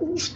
Уж